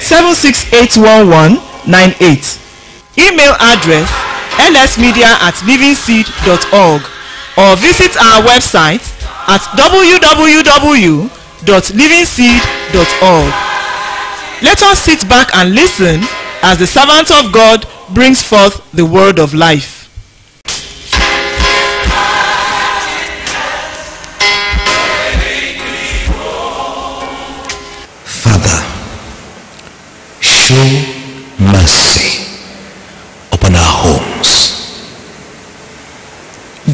03636 59 0703 7681198. Email address lsmedia at livingseed.org or visit our website at www.livingseed.org. Let us sit back and listen as the servant of God brings forth the word of life. Show mercy upon our homes.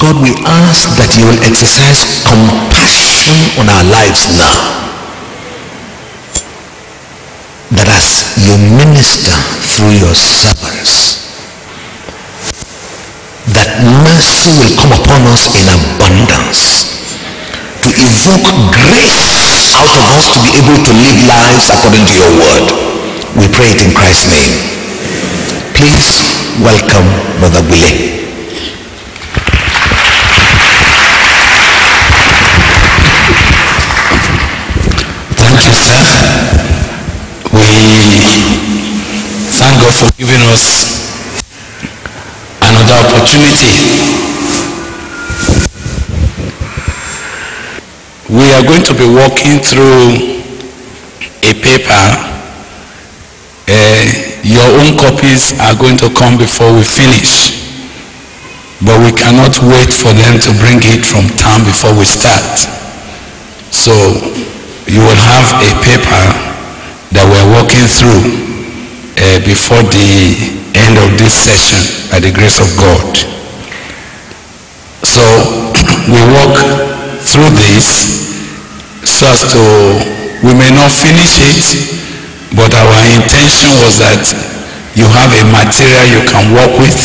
God, we ask that you will exercise compassion on our lives now. That as you minister through your servants, that mercy will come upon us in abundance to evoke grace out of us to be able to live lives according to your word. We pray it in Christ's name. Please welcome Brother Gbile. Thank you, sir. We thank God for giving us another opportunity. We are going to be walking through a paper. Uh, your own copies are going to come before we finish. But we cannot wait for them to bring it from town before we start. So you will have a paper that we're walking through uh, before the end of this session by the grace of God. So we walk through this so as to, we may not finish it, but our intention was that you have a material you can work with,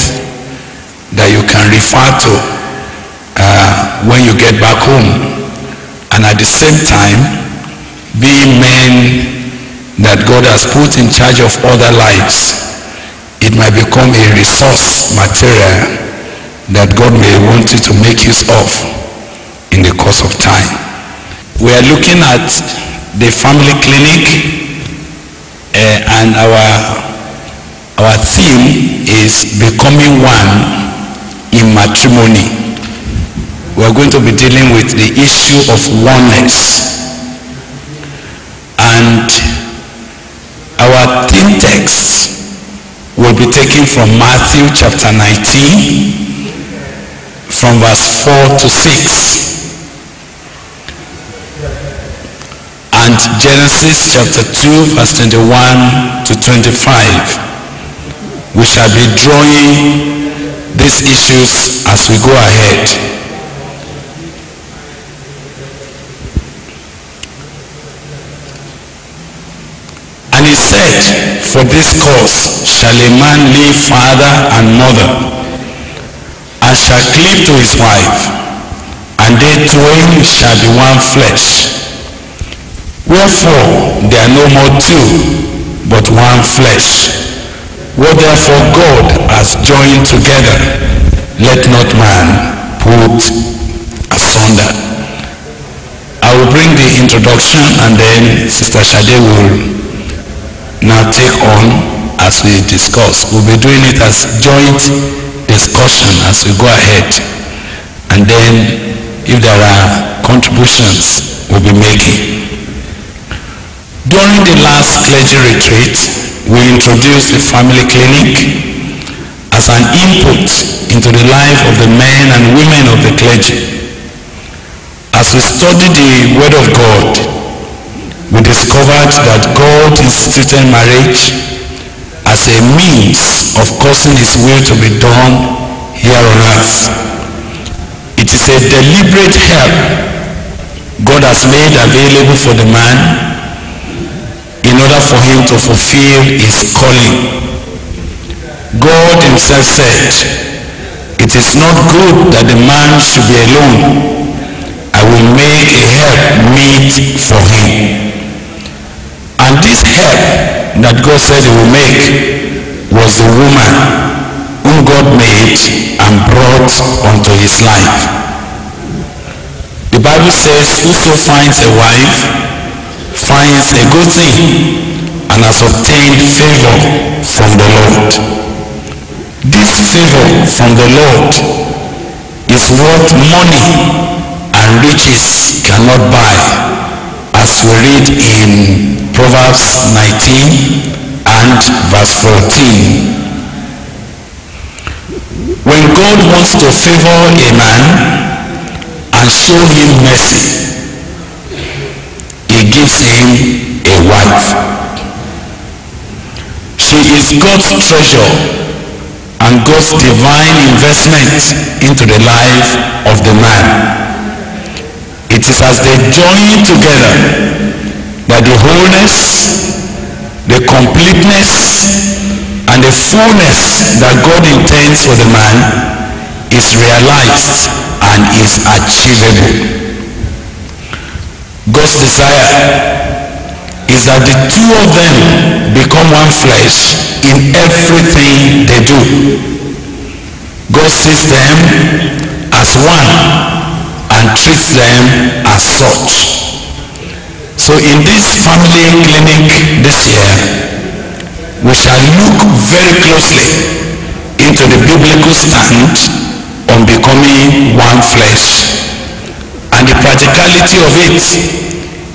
that you can refer to uh, when you get back home and at the same time being men that God has put in charge of other lives, it might become a resource material that God may want you to make use of in the course of time. We are looking at the family clinic uh, and our our theme is becoming one in matrimony we're going to be dealing with the issue of oneness. And our theme text will be taken from Matthew chapter 19 from verse 4 to 6 and Genesis chapter 2 verse 21 to 25 we shall be drawing these issues as we go ahead And he said, For this cause shall a man leave father and mother, and shall cleave to his wife, and they twain shall be one flesh. Wherefore they are no more two, but one flesh. What therefore God has joined together, let not man put asunder. I will bring the introduction and then Sister Sade will now take on as we discuss. We'll be doing it as joint discussion as we go ahead. And then if there are contributions, we'll be making. During the last clergy retreat, we introduced the family clinic as an input into the life of the men and women of the clergy. As we studied the Word of God, we discovered that God instituted marriage as a means of causing his will to be done here on earth. It is a deliberate help God has made available for the man in order for him to fulfill his calling. God himself said, It is not good that the man should be alone. I will make a help meet for him. And this help that God said he will make was the woman whom God made and brought unto his life. The Bible says, Whoso finds a wife finds a good thing and has obtained favor from the Lord. This favor from the Lord is what money and riches cannot buy as we read in Proverbs 19 and verse 14. When God wants to favor a man and show him mercy, gives him a wife. She is God's treasure and God's divine investment into the life of the man. It is as they join together that the wholeness, the completeness, and the fullness that God intends for the man is realized and is achievable. God's desire is that the two of them become one flesh in everything they do. God sees them as one and treats them as such. So in this family clinic this year, we shall look very closely into the biblical stand on becoming one flesh and the practicality of it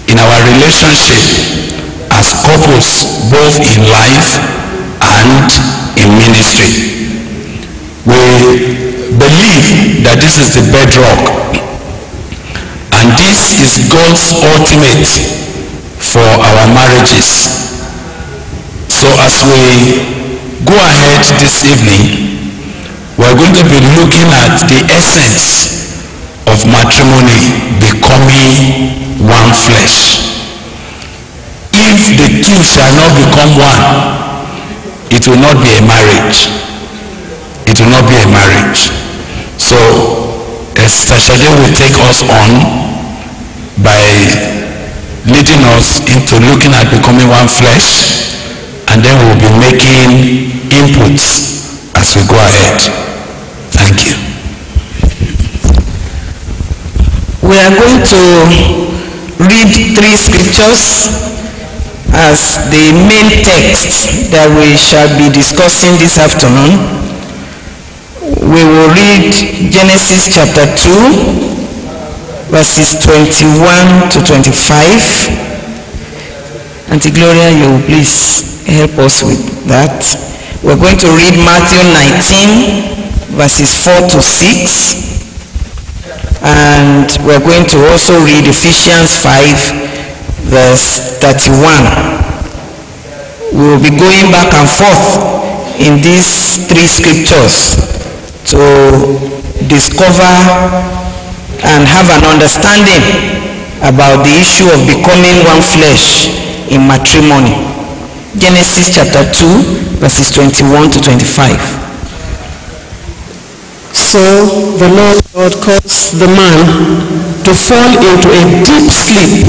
in our relationship as couples both in life and in ministry. We believe that this is the bedrock and this is God's ultimate for our marriages. So as we go ahead this evening, we're going to be looking at the essence of matrimony becoming one flesh. If the two shall not become one, it will not be a marriage. It will not be a marriage. So, Sade will take us on by leading us into looking at becoming one flesh and then we'll be making inputs as we go ahead. Thank you. We are going to read three scriptures as the main text that we shall be discussing this afternoon. We will read Genesis chapter 2, verses 21 to 25. Auntie Gloria, you please help us with that. We're going to read Matthew 19, verses 4 to 6. And we're going to also read Ephesians 5, verse 31. We will be going back and forth in these three scriptures to discover and have an understanding about the issue of becoming one flesh in matrimony. Genesis chapter 2, verses 21 to 25. So the Lord God caused the man to fall into a deep sleep,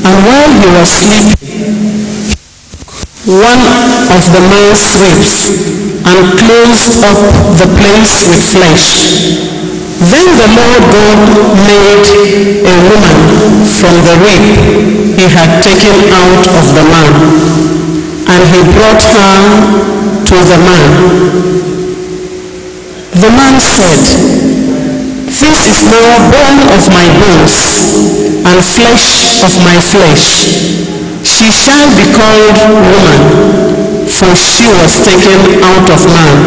and while he was sleeping, one of the man's ribs and closed up the place with flesh. Then the Lord God made a woman from the rib he had taken out of the man, and he brought her to the man. The man said, This is now bone of my bones and flesh of my flesh. She shall be called woman, for she was taken out of man.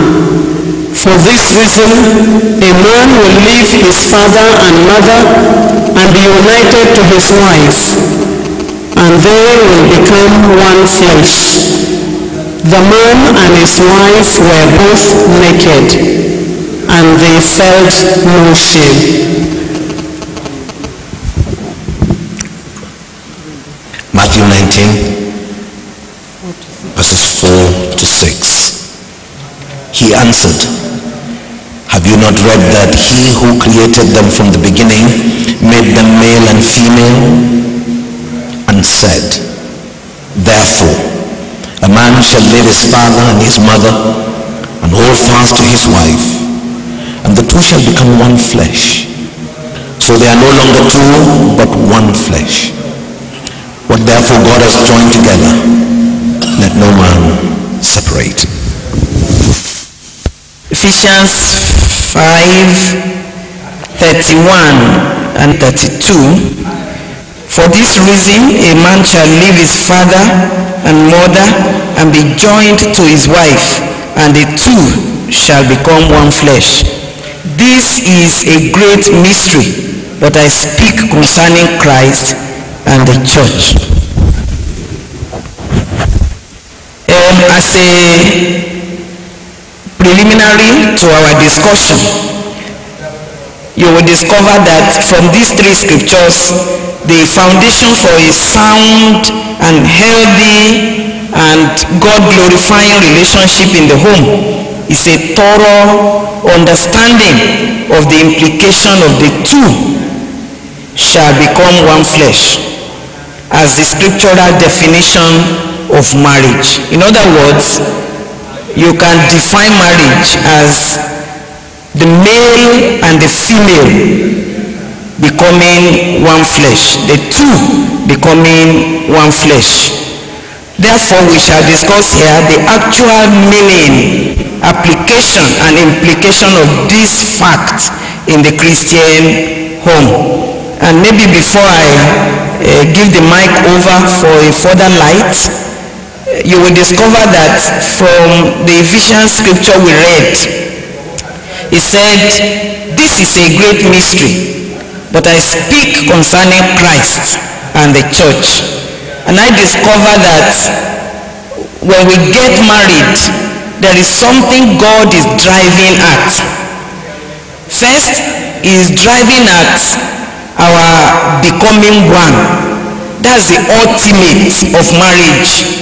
For this reason, a man will leave his father and mother and be united to his wife, and they will become one flesh. The man and his wife were both naked, and they felt no shame. Matthew 19, verses 4 to 6. He answered, Have you not read that he who created them from the beginning made them male and female? And said, Therefore, a man shall leave his father and his mother and hold fast to his wife, the two shall become one flesh. So they are no longer two, but one flesh. What therefore God has joined together, let no man separate. Ephesians 5 31 and 32. For this reason, a man shall leave his father and mother and be joined to his wife, and the two shall become one flesh. This is a great mystery, but I speak concerning Christ and the church. Um, as a preliminary to our discussion, you will discover that from these three scriptures, the foundation for a sound and healthy and God-glorifying relationship in the home is a thorough understanding of the implication of the two shall become one flesh as the scriptural definition of marriage. In other words, you can define marriage as the male and the female becoming one flesh, the two becoming one flesh. Therefore, we shall discuss here the actual meaning, application, and implication of this fact in the Christian home. And maybe before I uh, give the mic over for a further light, you will discover that from the Ephesians scripture we read, he said, This is a great mystery, but I speak concerning Christ and the church. And I discover that when we get married, there is something God is driving at. First, is driving at our becoming one. That's the ultimate of marriage.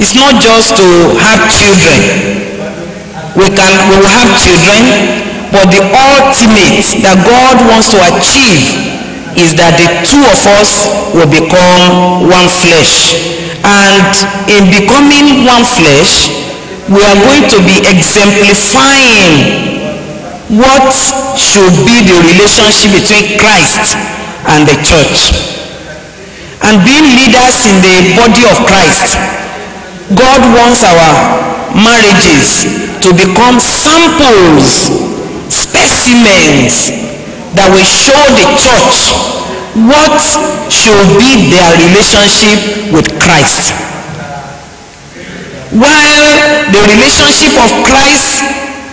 It's not just to have children. We can we will have children, but the ultimate that God wants to achieve is that the two of us will become one flesh. And in becoming one flesh, we are going to be exemplifying what should be the relationship between Christ and the church. And being leaders in the body of Christ, God wants our marriages to become samples, specimens that will show the church what should be their relationship with Christ. While the relationship of Christ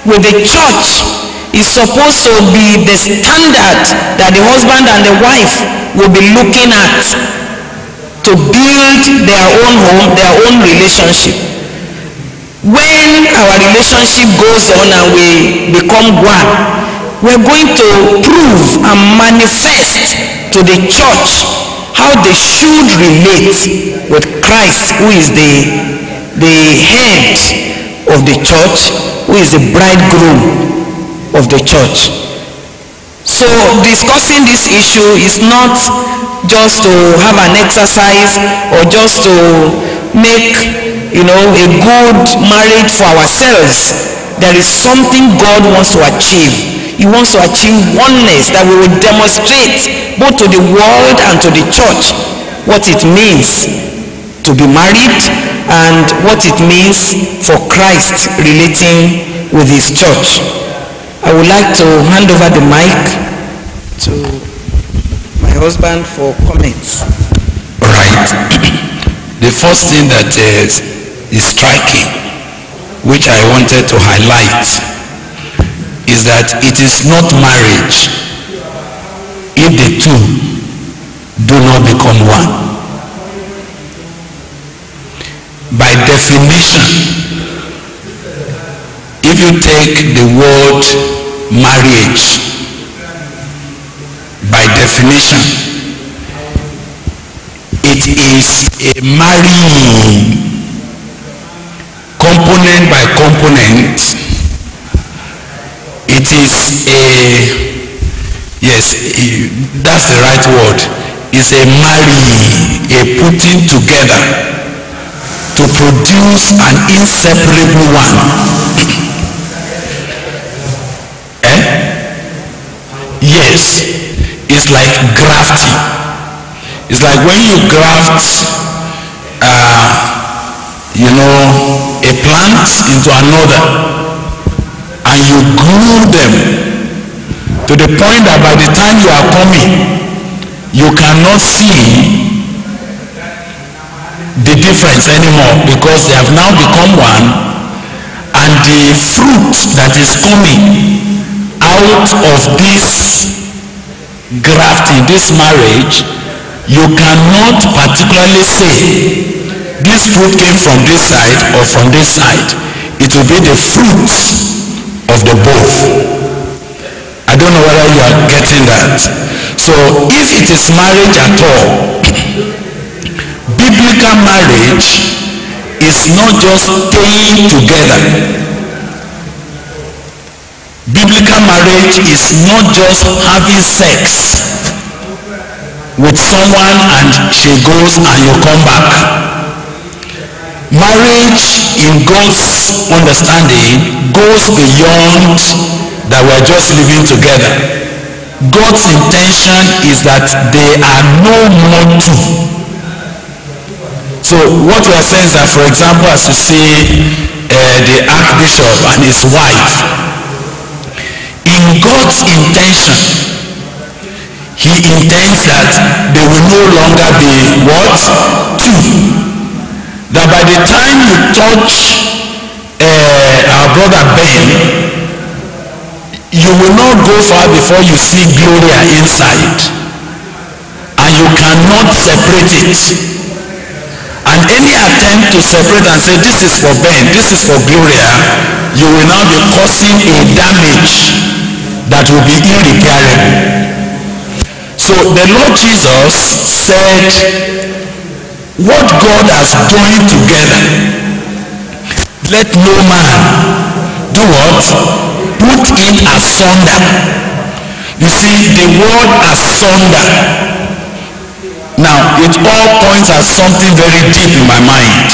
with the church is supposed to be the standard that the husband and the wife will be looking at to build their own home, their own relationship. When our relationship goes on and we become one, we're going to prove and manifest to the church how they should relate with Christ, who is the, the head of the church, who is the bridegroom of the church. So discussing this issue is not just to have an exercise or just to make you know a good marriage for ourselves. There is something God wants to achieve. He wants to achieve oneness that we will demonstrate both to the world and to the church what it means to be married and what it means for Christ relating with his church. I would like to hand over the mic to my husband for comments. Right. the first thing that is, is striking, which I wanted to highlight, is that it is not marriage if the two do not become one. By definition, if you take the word marriage by definition it is a marrying component by component, it is a, yes, that's the right word. It's a marrying, a putting together to produce an inseparable one. eh? Yes, it's like grafting. It's like when you graft, uh, you know, a plant into another, and you glue them to the point that by the time you are coming, you cannot see the difference anymore because they have now become one and the fruit that is coming out of this grafting this marriage you cannot particularly say this fruit came from this side or from this side. It will be the fruit of the both. I don't know whether you are getting that. So if it is marriage at all biblical marriage is not just staying together. Biblical marriage is not just having sex with someone and she goes and you come back marriage in god's understanding goes beyond that we're just living together. God's intention is that they are no more two. So what we are saying is that for example as you see uh, the archbishop and his wife in god's intention he intends that they will no longer be what? Two that by the time you touch uh, our brother ben you will not go far before you see gloria inside. And you cannot separate it. And any attempt to separate and say this is for ben this is for gloria you will now be causing a damage that will be irreparable. So the lord jesus said what god has joined together let no man do what? Put it asunder you see the word asunder now it all points at something very deep in my mind.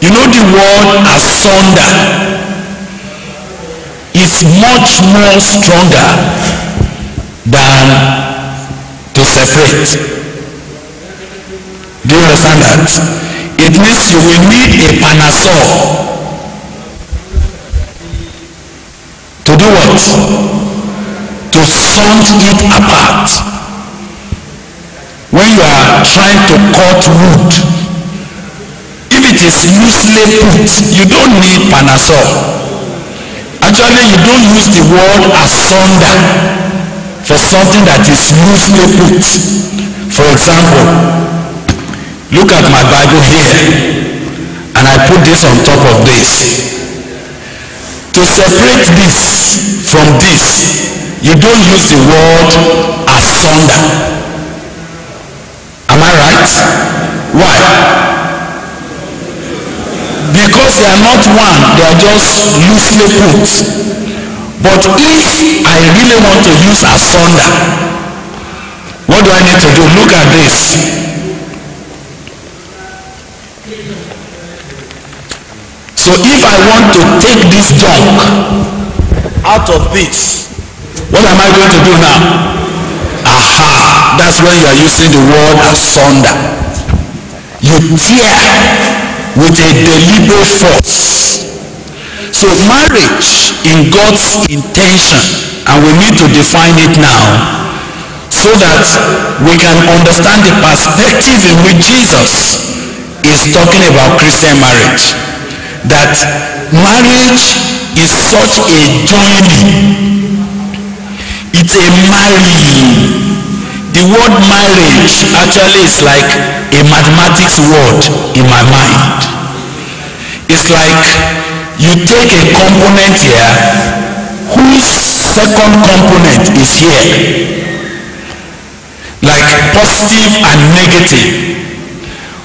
You know the word asunder is much more stronger than to separate do you understand that? It means you will need a panasol to do what? To sund it apart. When you are trying to cut wood if it is loosely put you don't need panasol. Actually you don't use the word asunder for something that is loosely put. For example look at my bible here. And i put this on top of this. To separate this from this you don't use the word asunder am i right? Why? Because they are not one they are just loosely put. But if i really want to use asunder what do i need to do? Look at this so if i want to take this junk out of this what am i going to do now? Aha that's when you are using the word asunder you tear with a deliberate force. So marriage in god's intention and we need to define it now so that we can understand the perspective in which jesus is talking about christian marriage that marriage is such a joining it's a marrying. The word marriage actually is like a mathematics word in my mind. It's like you take a component here whose second component is here? Like positive and negative.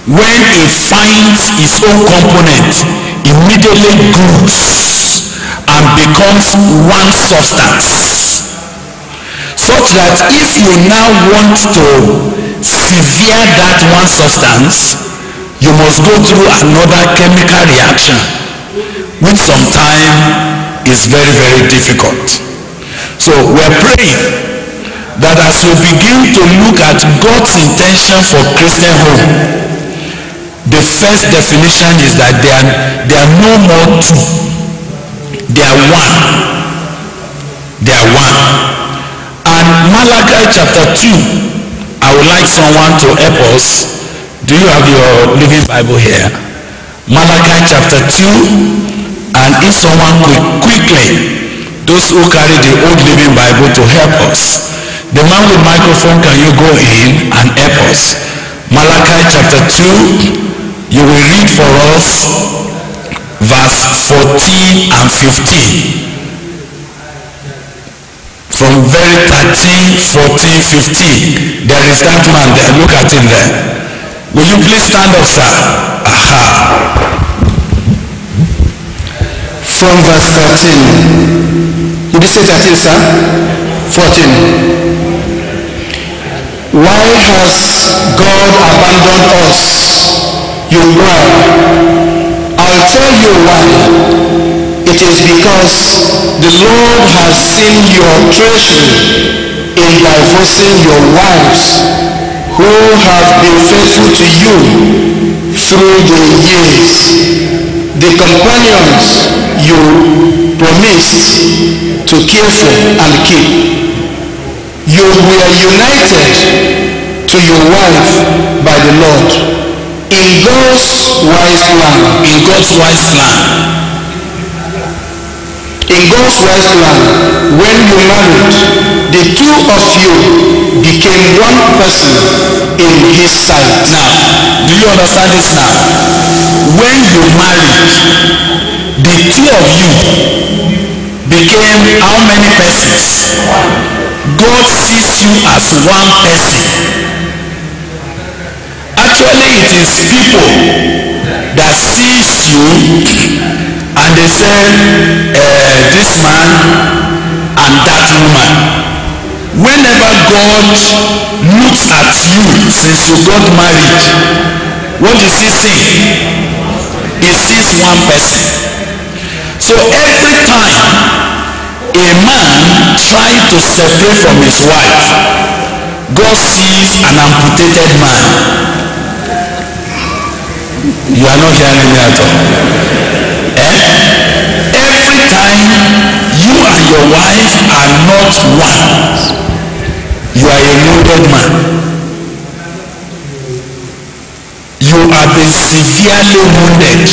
When it finds its own component immediately glues and becomes one substance. Such that if you now want to sever that one substance you must go through another chemical reaction which sometimes is very very difficult. So we're praying that as we begin to look at god's intention for christian home the first definition is that they are are no more two. They are one. They are one. And malachi chapter two i would like someone to help us. Do you have your living bible here? Malachi chapter two and if someone could quickly those who carry the old living bible to help us. The man with microphone can you go in and help us? Malachi chapter two you will read for us verse fourteen and fifteen from very thirteen fourteen fifteen there is that man there look at him there will you please stand up sir aha From verse 13. Did you say 13, sir? 14. Why has God abandoned us? You cry. I'll tell you why. It is because the Lord has seen your treachery in divorcing your wives who have been faithful to you through the years the companions you promised to care for and keep. You were united to your wife by the Lord in God's wise plan. in god's wise plan In God's wise plan, when you married, the two of you became one person in His sight. now do you understand this now when you married the two of you became how many persons god sees you as one person actually it is people that sees you and they say uh, this man and that woman. Whenever god looks at you since you got married what does he see? He sees one person. So every time a man try to separate from his wife god sees an amputated man you are not hearing me at all. Eh? Every time you and your wife are not one you are a wounded man. You have been severely wounded.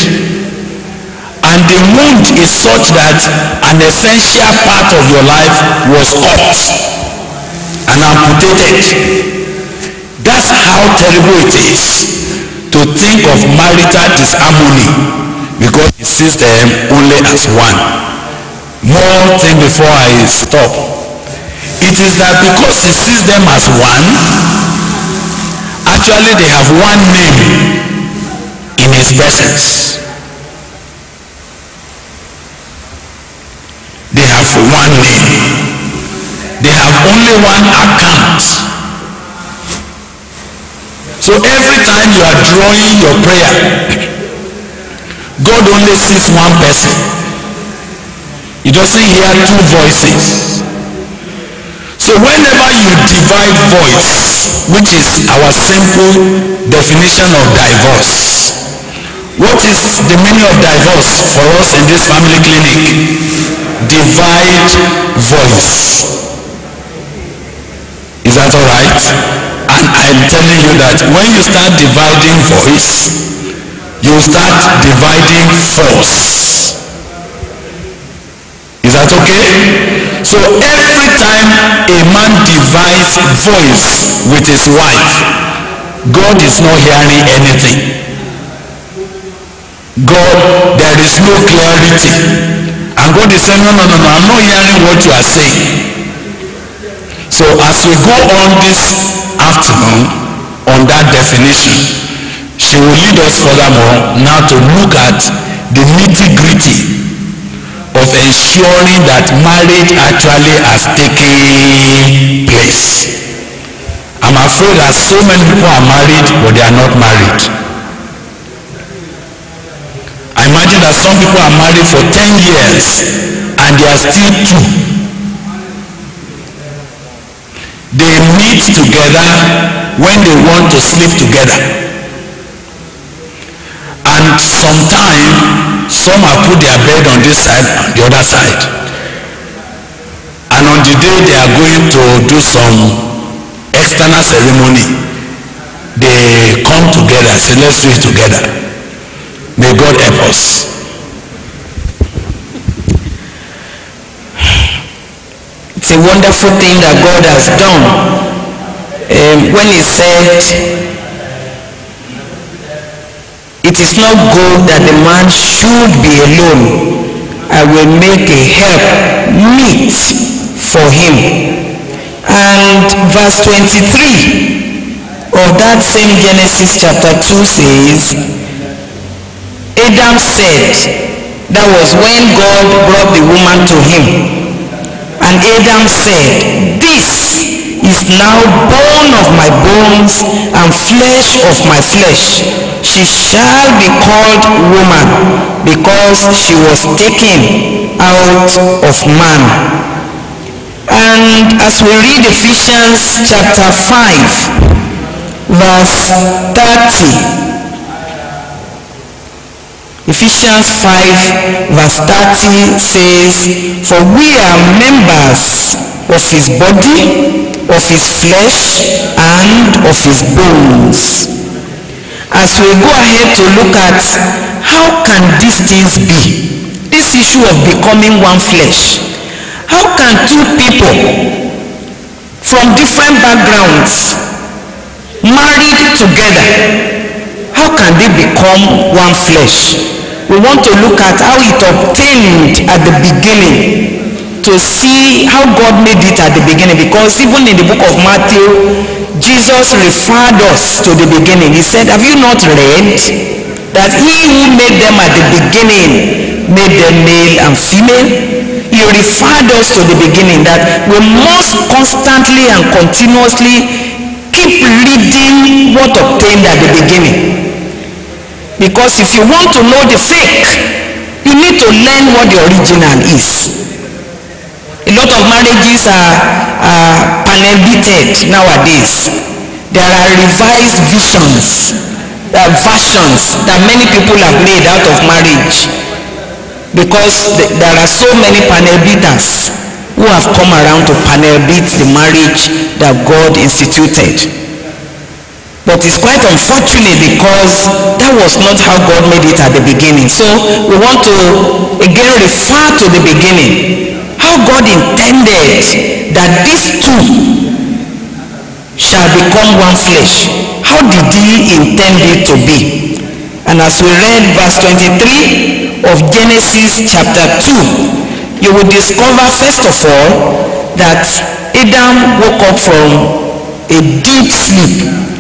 And the wound is such that an essential part of your life was cut and amputated. That's how terrible it is to think of marital disharmony because he sees them only as one. More thing before i stop. It is that because he sees them as one actually they have one name in his presence. They have one name. They have only one account so every time you are drawing your prayer god only sees one person. He doesn't hear two voices. So whenever you divide voice which is our simple definition of divorce what is the meaning of divorce for us in this family clinic? Divide voice. Is that all right i'm telling you that when you start dividing voice you start dividing force. Is that okay? So every time a man divides voice with his wife god is not hearing anything. God there is no clarity. And god is saying no no no no i'm not hearing what you are saying so as we go on this afternoon on that definition she will lead us furthermore now to look at the nitty-gritty of ensuring that marriage actually has taken place. I'm afraid that so many people are married but they are not married. I imagine that some people are married for 10 years and they are still two. They meet together when they want to sleep together. And sometimes some have put their bed on this side and the other side. And on the day they are going to do some external ceremony, they come together, say let's do it together. May God help us. It's a wonderful thing that God has done. Um, when He said, It is not good that the man should be alone. I will make a help meet for him. And verse 23 of that same Genesis chapter 2 says, Adam said, that was when God brought the woman to him. And Adam said, This is now bone of my bones and flesh of my flesh. She shall be called woman because she was taken out of man. And as we read Ephesians chapter 5, verse 30, Ephesians 5 verse 30 says, For we are members of his body, of his flesh, and of his bones. As we go ahead to look at how can these things be? This issue of becoming one flesh. How can two people from different backgrounds married together how can they become one flesh we want to look at how it obtained at the beginning to see how god made it at the beginning. Because even in the book of matthew jesus referred us to the beginning. He said have you not read that he who made them at the beginning made them male and female? He referred us to the beginning that we must constantly and continuously keep reading what obtained at the beginning because if you want to know the fake you need to learn what the original is. A lot of marriages are, are panel nowadays. There are revised visions are versions that many people have made out of marriage. Because th- there are so many panel who have come around to panel the marriage that God instituted. But it's quite unfortunate because that was not how God made it at the beginning. So we want to again refer to the beginning. How God intended that these two shall become one flesh. How did he intend it to be? And as we read verse 23 of Genesis chapter 2, you will discover first of all that Adam woke up from a deep sleep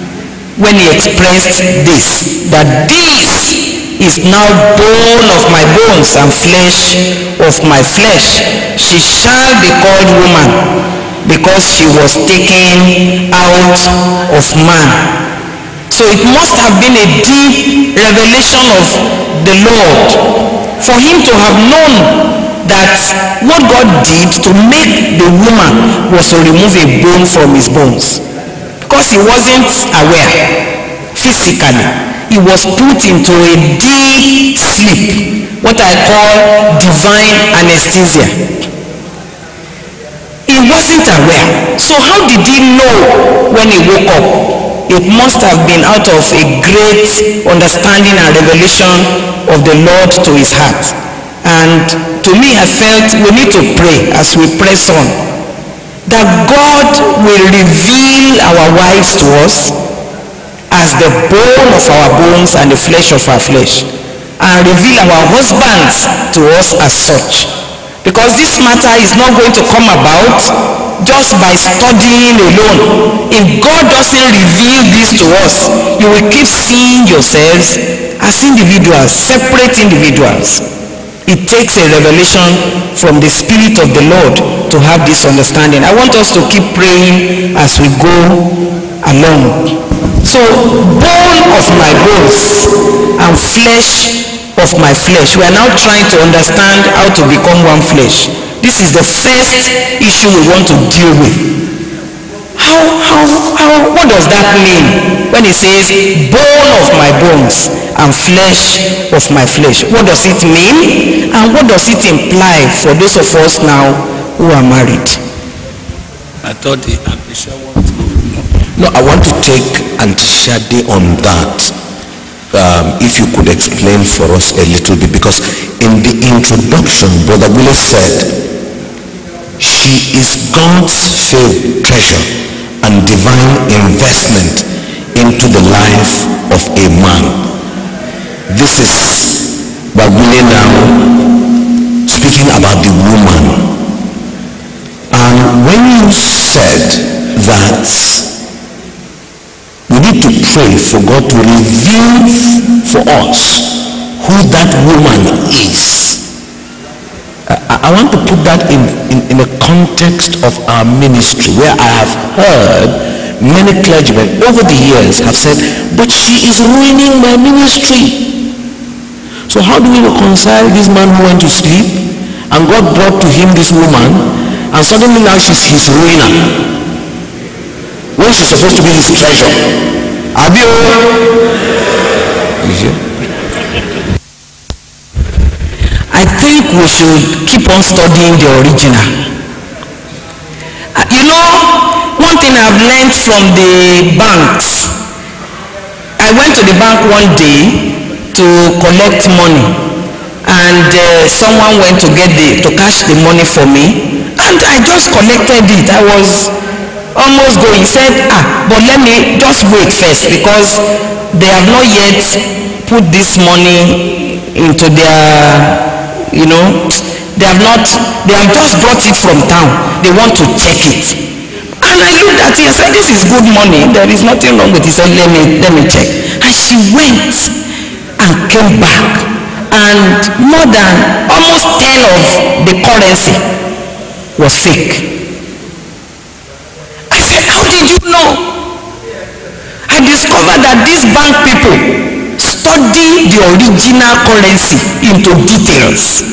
when he expressed this that this is now bone of my bones and flesh of my flesh. She shall be called woman because she was taken out of man. So it must have been a deep revelation of the lord for him to have known that what god did to make the woman was to remove a bone from his bones because he wasn't aware physically. He was put into a deep sleep what i call divine anesthesia. He wasn't aware. So how did he know when he woke up? It must have been out of a great understanding and revelation of the lord to his heart. And to me i felt we need to pray as we press on that God will reveal our wives to us as the bone of our bones and the flesh of our flesh and reveal our husbands to us as such because this matter is not going to come about just by studying alone if God doesn't reveal this to us you will keep seeing yourselves as individuals, separate individuals. It takes a revelation from the Spirit of the Lord to have this understanding. I want us to keep praying as we go along. So, bone of my bones and flesh of my flesh. We are now trying to understand how to become one flesh. This is the first issue we want to deal with. How, how, how, what does that mean when it says bone of my bones and flesh of my flesh? What does it mean? And what does it imply for those of us now who are married? I thought the Apisha wanted to No, I want to take Auntie Sade on that. Um, if you could explain for us a little bit, because in the introduction, Brother Willis said, she is God's faith treasure and divine investment into the life of a man. This is Babule now speaking about the woman. When you said that we need to pray for God to reveal for us who that woman is. I, I want to put that in, in, in a context of our ministry where I have heard many clergymen over the years have said, but she is ruining my ministry. So how do we reconcile this man who went to sleep and God brought to him this woman and suddenly now she's his ruiner when she's supposed to be his treasure? Abi? I think we should keep on studying the original. Uh, you know, one thing I've learned from the banks, I went to the bank one day to collect money and uh, someone went to get the, to cash the money for me. And I just collected it. I was almost going, He said, ah, but let me just wait first because they have not yet put this money into their you know they have not they have just brought it from town. They want to check it. And i looked at it and said this is good money. There is nothing wrong with it. He said let me let me check. And she went and came back and more than almost ten of the currency was fake. I said how did you know? I discovered that these bank people study the original currency into details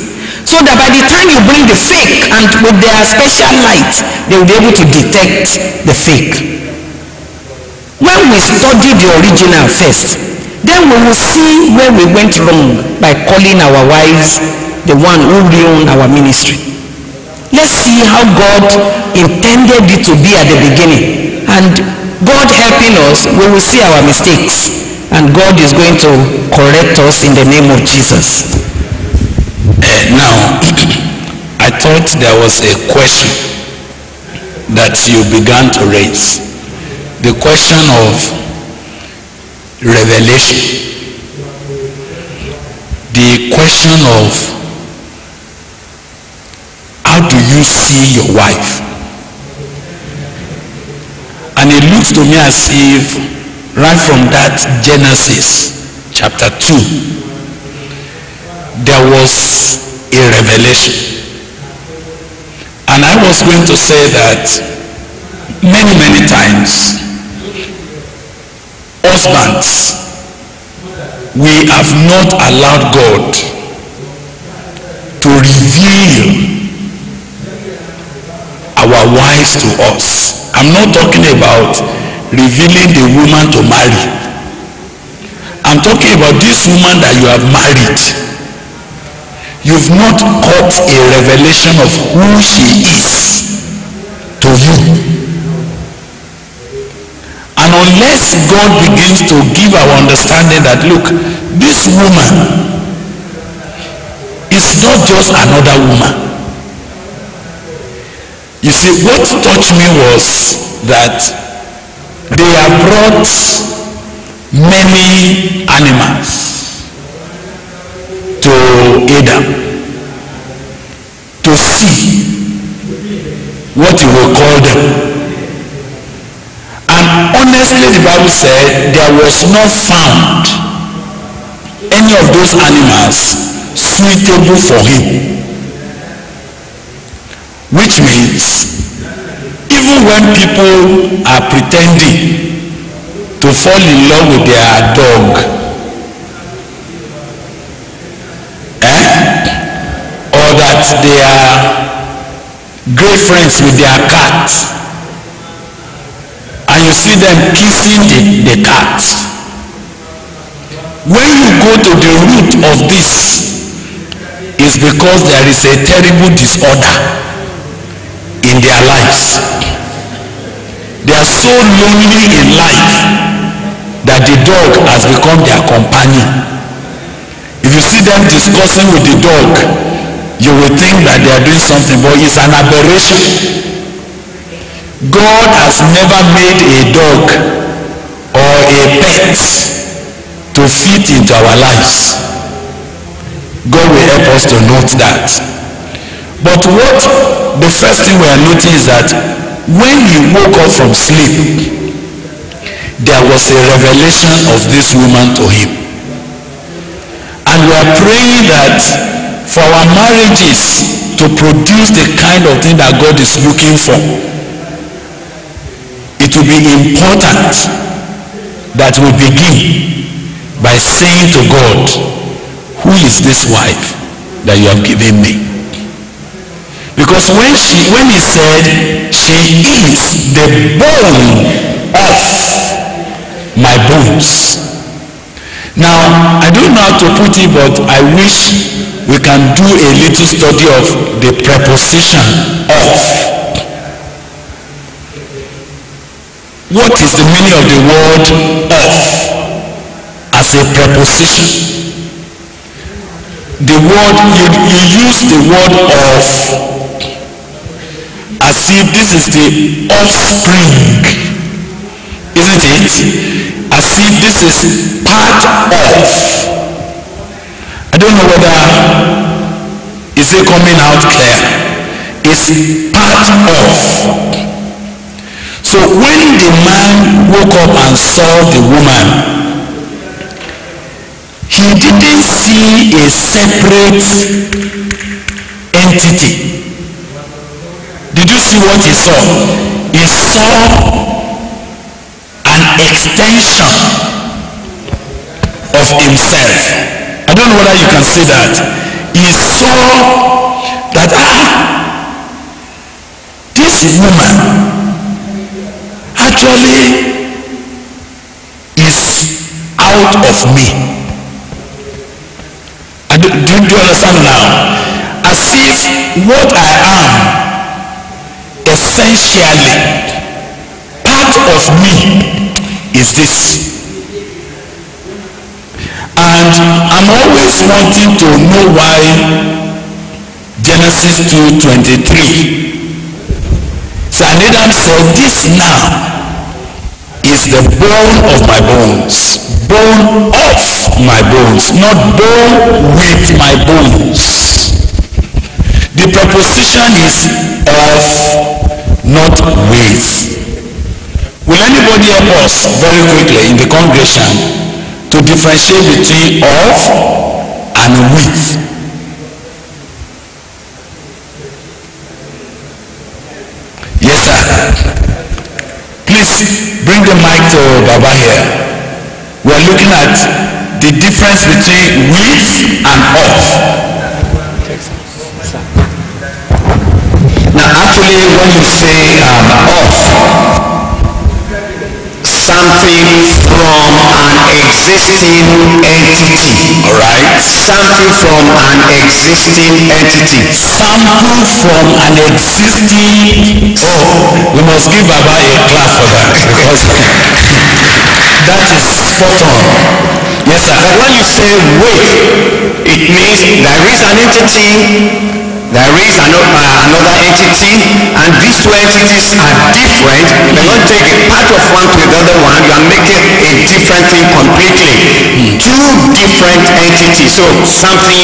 so that by the time you bring the fake and with their special light they will be able to detect the fake. When we study the original first then we will see where we went wrong by calling our wives the one who ruined our ministry let's see how god intended it to be at the beginning and god helping us we will see our mistakes and God is going to correct us in the name of Jesus. Uh, now, I thought there was a question that you began to raise. The question of revelation. The question of how do you see your wife? And it looks to me as if right from that Genesis chapter 2, there was a revelation. And I was going to say that many, many times, husbands, we have not allowed God to reveal our wives to us. I'm not talking about revealing the woman to marry. I'm talking about this woman that you have married. You've not caught a revelation of who she is to you unless god begins to give our understanding that look this woman is not just another woman you see what touched me was that they have brought many animals to Adam to see what he will call them. And the Bible said there was not found any of those animals suitable for him. Which means even when people are pretending to fall in love with their dog eh or that they are great friends with their cat see them kissing the the cat. When you go to the root of this is because there is a terrible disorder in their lives. They are so lonely in life that the dog has become their companion. If you see them discussing with the dog you will think that they are doing something but it's an aberration god has never made a dog or a pet to fit into our lives. God will help us to note that. But what the first thing we are noting is that when he woke up from sleep there was a revelation of this woman to him. And we are praying that for our marriages to produce the kind of thing that god is looking for it will be important that we begin by saying to god who is this wife that you have given me? Because when she when he said she is the bone of my bones. Now i don't know how to put it but i wish we can do a little study of the preposition what is the meaning of the word of as a preposition? The word you you use the word of as if this is the offspring isn't it? As if this is part of. I don't know whether is it coming out clear. It's part of so when the man woke up and saw the woman he didn't see a separate entity. Did you see what he saw? He saw an extension of himself. I don't know whether you can see that. He saw that ah this woman actually is out of me. I do, do, do you understand now? As if what i am essentially part of me is this. And i'm always wanting to know why genesis so adam said this now is the bone of my bones. Bone of my bones not bone with my bones. The preposition is of not with. Will anybody help us very quickly in the congregation to differentiate between of and with yes sir please bring the mic to baba here. We are looking at the difference between with and of. Now, actually, when you say um, off, something from an existing entity, all right? Something from an existing entity. sample from an existing oh we must give baba a clap for that because that is spot on yes sir But when you say wait it means there is an entity, there is uh, another entity, and these two entities are different. You're not taking part of one to the other one, you are making a different thing completely. Two different entities. So something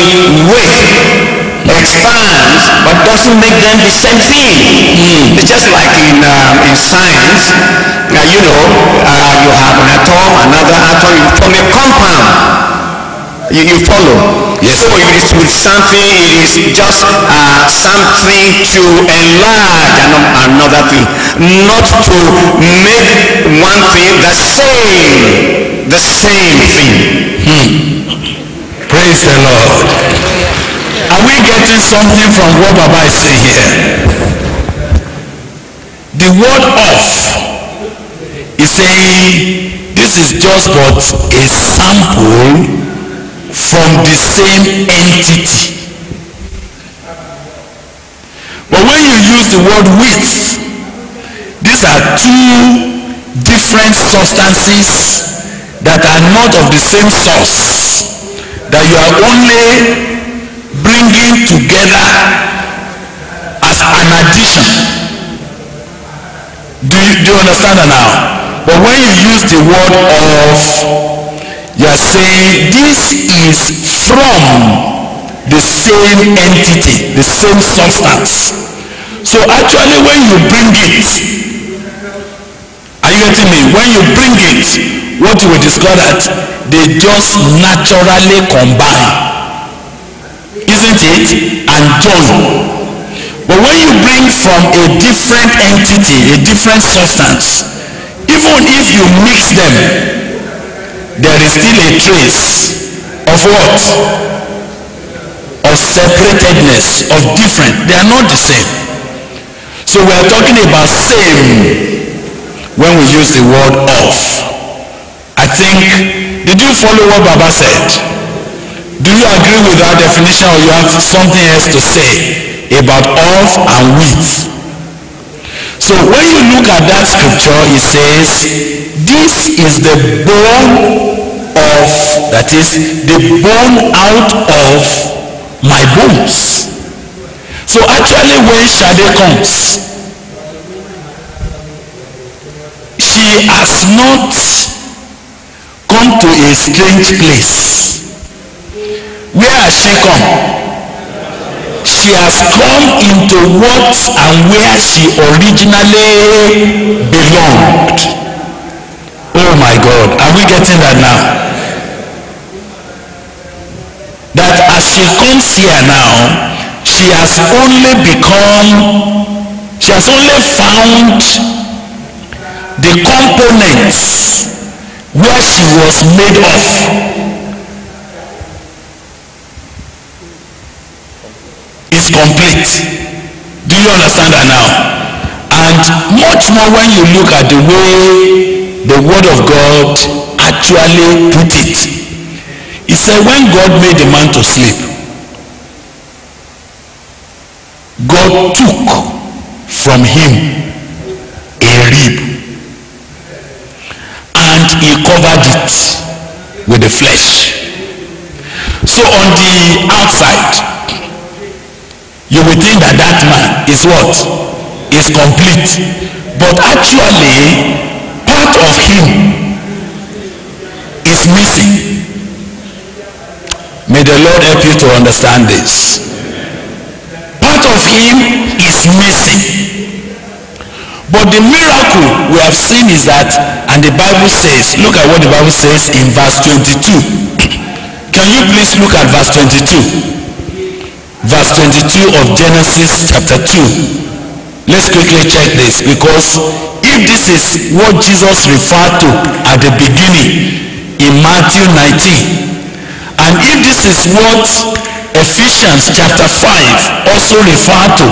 with expands but doesn't make them the same thing. It's just like in um, in science, uh, you know, uh, you have an atom, another atom, you form a compound. You, you follow? Yes, So it is with something, it is just uh, something to enlarge ano- another thing, not to make one thing the same, the same thing. Praise the Lord. Are we getting something from what Baba is saying here? The word of is saying this is just but a sample from the same entity. But when you use the word with, these are two different substances that are not of the same source that you are only bringing together as an addition. Do you, do you understand that now? But when you use the word of, you are saying this is from the same entity, the same substance. So actually when you bring it, are you getting me? When you bring it, what you will discover that they just naturally combine. Isn't it? And join. But when you bring from a different entity, a different substance, even if you mix them, there is still a trace of what? Of separatedness, of different. They are not the same. So we are talking about same when we use the word of. I think, did you follow what Baba said? Do you agree with that definition or you have something else to say about of and with? So when you look at that scripture, it says, this is the bone of, that is, the bone out of my bones. So actually when Sade comes, she has not come to a strange place. Where has she come? She has come into what and where she originally belonged. Oh my God, are we getting that now? That as she comes here now, she has only become, she has only found the components where she was made of. Is complete. Do you understand that now? And much more when you look at the way the word of god actually put it. He said when god made the man to sleep god took from him a rib and he covered it with the flesh. So on the outside you will think that that man is what? Is complete. But actually of him is missing. May the lord help you to understand this. Part of him is missing. But the miracle we have seen is that and the bible says look at what the bible says in verse 22 can you please look at verse 22 verse 22 of genesis chapter 2 let's quickly check this because if this is what jesus referred to at the beginning in matthew 19 and if this is what ephesians chapter 5 also referred to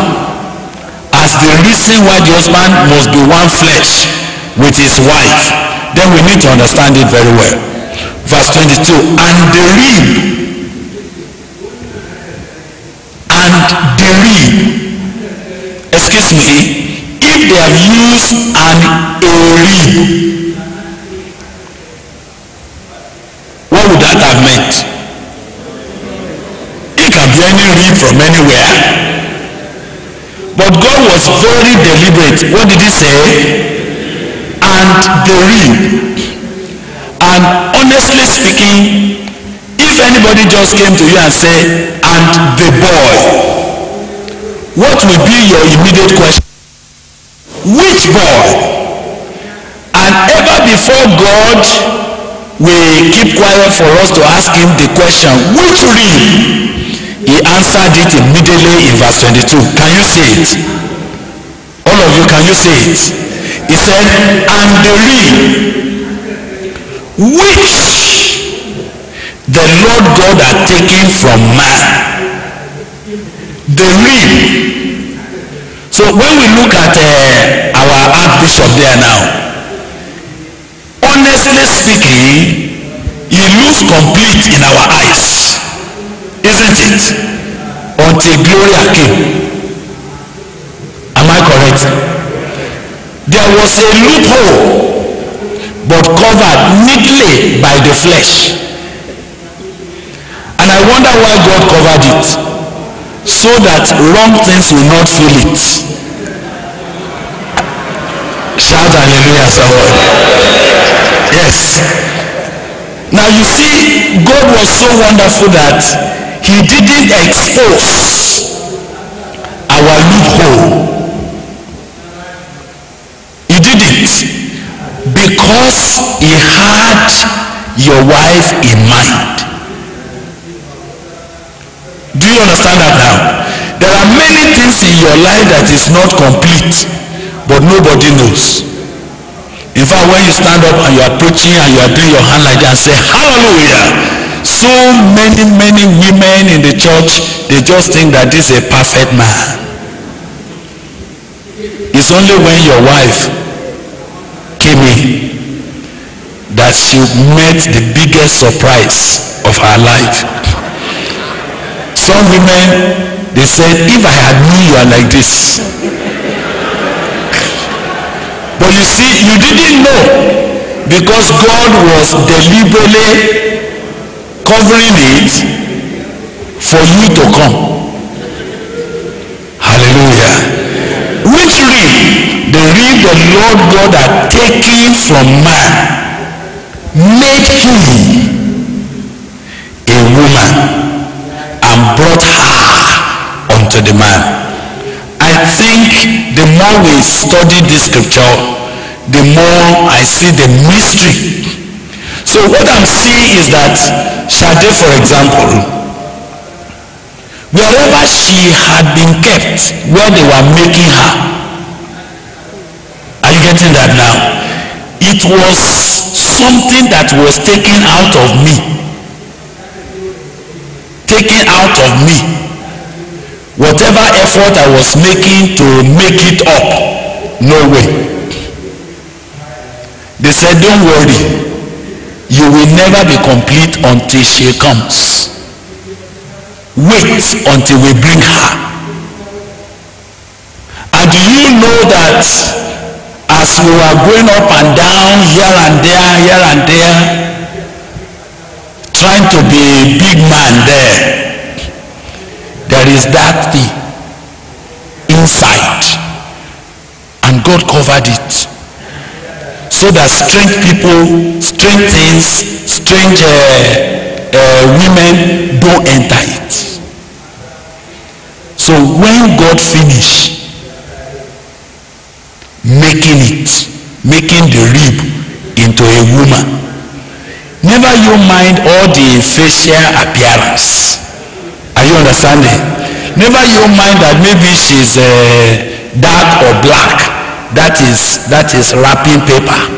as the reason why the husband must be one flesh with his wife then we need to understand it very well. Verse 22 and the rib and the rib excuse me if they have used an a rib what would that have meant? It can be any rib from anywhere. But God was very deliberate. What did he say? And the rib and honestly speaking if anybody just came to you and say and the boy what will be your immediate question which boy and ever before god we keep quiet for us to ask him the question which rib he answered it immediately in verse twenty-two. Can you see it? All of you can you see it? He said and the rib which the lord god had taken from man the so when we look at uh, our archbishop there now honestly speaking he looks complete in our eyes isn't it? Until gloria came. Am i correct? There was a loophole but covered neatly by the flesh. And i wonder why god covered it so that wrong things will not fill it hallelujah somebody. Yes. Now you see god was so wonderful that he didn't expose our loophole. He didn't because he had your wife in mind. Do you understand that now? There are many things in your life that is not complete but nobody knows in fact when you stand up and you are preaching and you are doing your hand like that and say hallelujah. So many many women in the church they just think that this is a perfect man. It's only when your wife came in that she met the biggest surprise of her life. Some women they said if i had known you are like this but you see you didn't know because god was deliberately covering it for you to come. Hallelujah. Which rib? The rib the lord god had taken from man made him a woman and brought her unto the man i think the more we study this scripture the more i see the mystery. So what i'm seeing is that Sade for example wherever she had been kept where they were making her are you getting that now? It was something that was taken out of me. Taken out of me whatever effort i was making to make it up no way. They said don't worry you will never be complete until she comes. Wait until we bring her. And do you know that as we were going up and down here and there here and there trying to be a big man there there is that thing inside. And god covered it. So that strange people strange things strange uh, uh, women don't enter it. So when god finish making it making the rib into a woman never you mind all the facial appearance you understanding never you mind that maybe she's uh, dark or black. That is that is wrapping paper